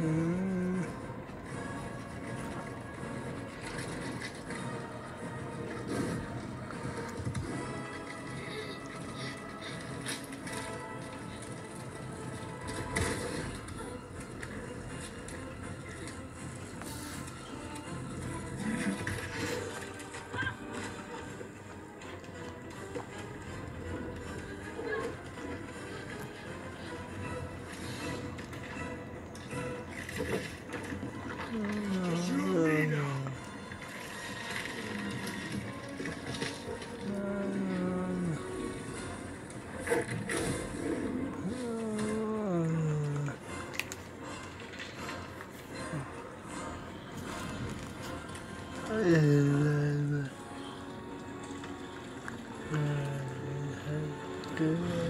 Mm. Good.